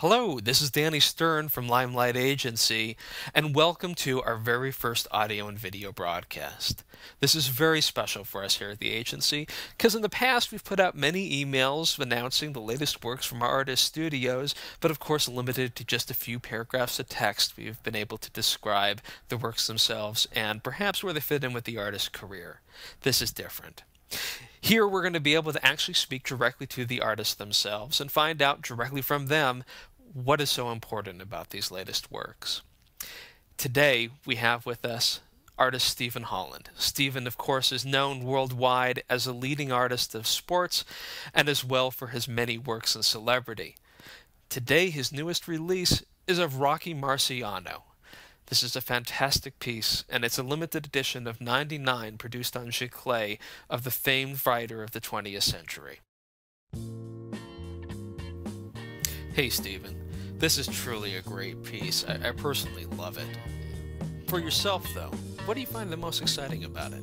Hello, this is Danny Stern from Limelight Agency, and welcome to our very first audio and video broadcast. This is very special for us here at the agency, because in the past we've put out many emails announcing the latest works from our artist studios, but of course limited to just a few paragraphs of text we've been able to describe the works themselves and perhaps where they fit in with the artist's career. This is different. Here we're going to be able to actually speak directly to the artists themselves and find out directly from them what is so important about these latest works. Today we have with us artist Stephen Holland. Stephen, of course, is known worldwide as a leading artist of sports and as well for his many works in celebrity. Today his newest release is of Rocky Marciano, this is a fantastic piece, and it's a limited edition of 99 produced on giclée of the famed writer of the 20th century. Hey, Stephen. This is truly a great piece. I, I personally love it. For yourself, though, what do you find the most exciting about it?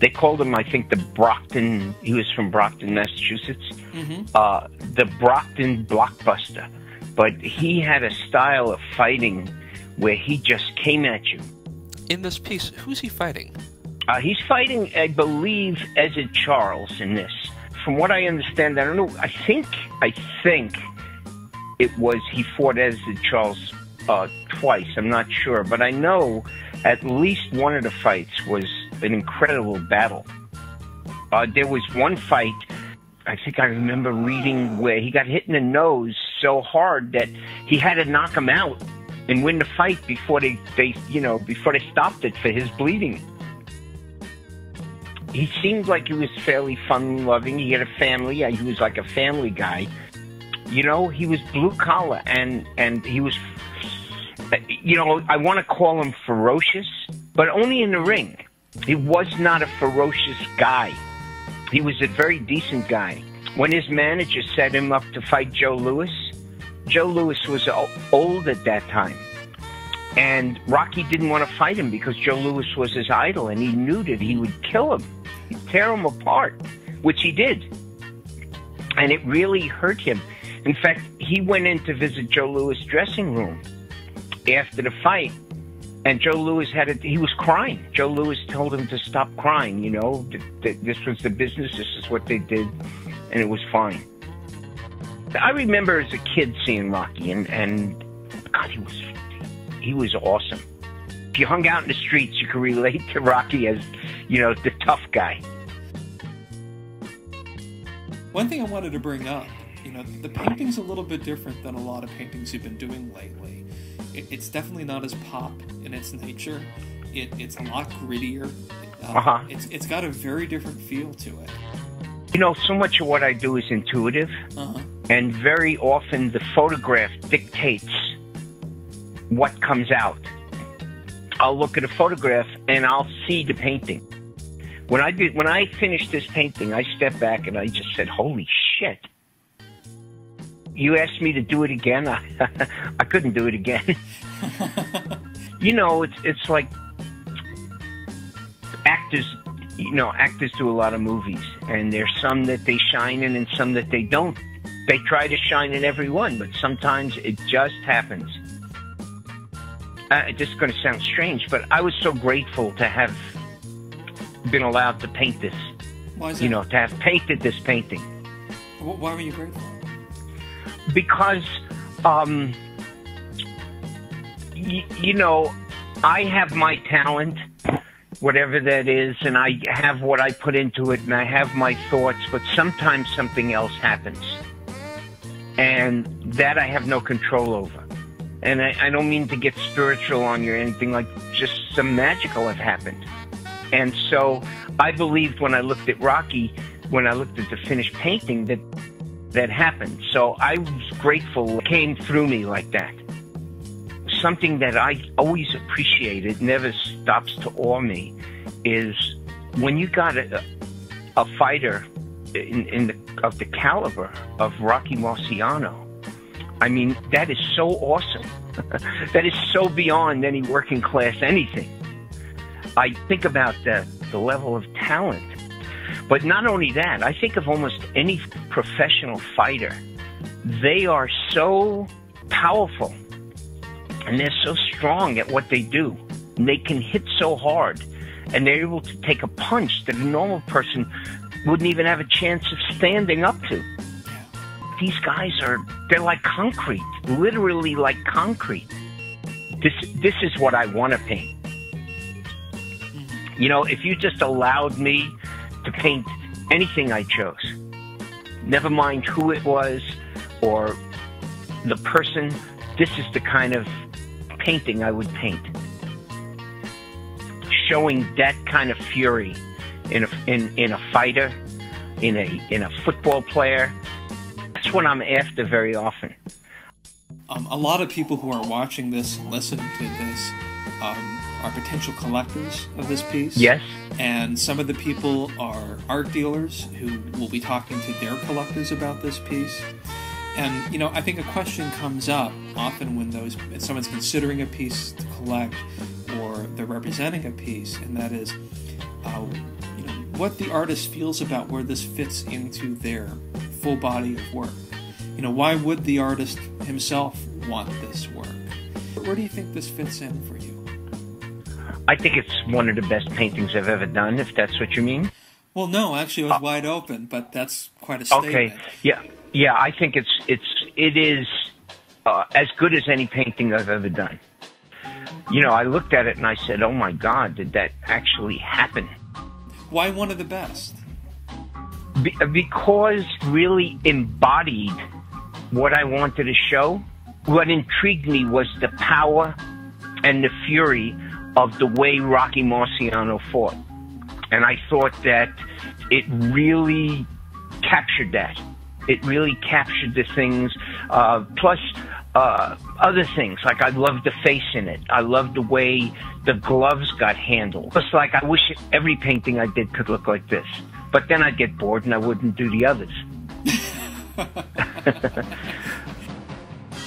They called him, I think, the Brockton. He was from Brockton, Massachusetts. Mm-hmm. Uh, the Brockton blockbuster. But he had a style of fighting where he just came at you. In this piece, who's he fighting? Uh, he's fighting, I believe, Ezzard Charles in this. From what I understand, I don't know. I think, I think it was he fought Ezzard Charles uh, twice. I'm not sure, but I know at least one of the fights was an incredible battle. Uh, there was one fight. I think I remember reading where he got hit in the nose so hard that he had to knock him out and win the fight before they, they you know, before they stopped it for his bleeding. He seemed like he was fairly fun loving. He had a family. He was like a family guy. You know, he was blue collar and, and he was, you know, I want to call him ferocious, but only in the ring. He was not a ferocious guy. He was a very decent guy. When his manager set him up to fight Joe Louis, Joe Louis was old at that time. And Rocky didn't want to fight him because Joe Louis was his idol and he knew that he would kill him, He'd tear him apart, which he did. And it really hurt him. In fact, he went in to visit Joe Louis' dressing room after the fight, and Joe Louis had it. He was crying. Joe Louis told him to stop crying. You know, this was the business. This is what they did, and it was fine. I remember as a kid seeing Rocky, and and God, he was he was awesome. If you hung out in the streets, you could relate to Rocky as, you know, the tough guy. One thing I wanted to bring up, you know, the painting's a little bit different than a lot of paintings you've been doing lately. It, it's definitely not as pop in its nature. It, it's a lot grittier. Uh, uh-huh. It's it's got a very different feel to it. You know, so much of what I do is intuitive, uh-huh. And very often the photograph dictates what comes out. I'll look at a photograph and I'll see the painting. When I did, when I finished this painting, I stepped back and I just said, "Holy shit!" You asked me to do it again. I, I couldn't do it again. you know, it's it's like actors you know, actors do a lot of movies, and there's some that they shine in and some that they don't. They try to shine in every one, but sometimes it just happens. Uh, it's just going to sound strange, but I was so grateful to have been allowed to paint this. Why is that? You know, to have painted this painting. Why were you grateful? Because, um, y- you know, I have my talent whatever that is, and I have what I put into it, and I have my thoughts, but sometimes something else happens. And that I have no control over. And I, I don't mean to get spiritual on you or anything like just some magical have happened. And so I believed when I looked at Rocky, when I looked at the finished painting, that that happened. So I was grateful it came through me like that something that I always appreciated, never stops to awe me, is when you got a, a fighter in, in the, of the caliber of Rocky Marciano. I mean, that is so awesome. that is so beyond any working class anything. I think about the, the level of talent. But not only that, I think of almost any professional fighter they are so powerful and they're so strong at what they do. And they can hit so hard and they're able to take a punch that a normal person wouldn't even have a chance of standing up to. These guys are, they're like concrete, literally like concrete. This, this is what I want to paint. You know, if you just allowed me to paint anything I chose, never mind who it was or the person, this is the kind of painting I would paint. Showing that kind of fury in a, in, in a fighter, in a, in a football player. That's what I'm after very often. Um, a lot of people who are watching this and listening to this um, are potential collectors of this piece. Yes. And some of the people are art dealers who will be talking to their collectors about this piece. And you know, I think a question comes up often when those someone's considering a piece to collect they're representing a piece, and that is, uh, you know, what the artist feels about where this fits into their full body of work. You know, why would the artist himself want this work? Where do you think this fits in for you? I think it's one of the best paintings I've ever done, if that's what you mean. Well, no, actually, it was uh, wide open, but that's quite a statement. Okay, yeah, yeah. I think it's it's it is uh, as good as any painting I've ever done. You know, I looked at it and I said, "Oh my God, did that actually happen?" Why one of the best? Be- because really embodied what I wanted to show. What intrigued me was the power and the fury of the way Rocky Marciano fought. And I thought that it really captured that. It really captured the things, uh, plus uh, other things. Like I loved the face in it. I loved the way the gloves got handled. It's like I wish every painting I did could look like this. But then I'd get bored and I wouldn't do the others.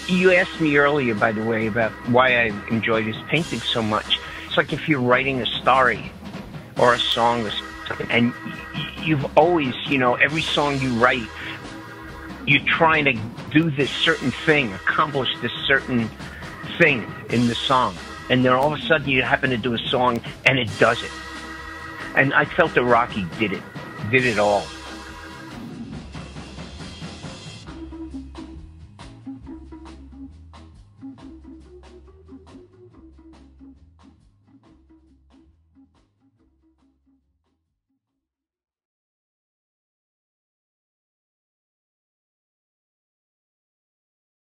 you asked me earlier, by the way, about why I enjoy this painting so much It's like if you're writing a story or a song or something, and you've always, you know, every song you write, you're trying to do this certain thing, accomplish this certain thing in the song. And then all of a sudden you happen to do a song and it does it. And I felt that Rocky did it, did it all.